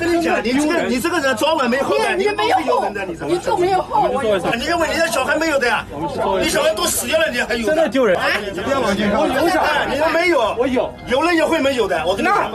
跟你讲，你这个你这个人早晚没后代，你没有后，你就没有后。你认为你家小孩没有的呀？你小孩都死掉了，你还有？真的丢人！不要往前看，我有啥？你们没有？我有，有了也会没有的。我跟你讲。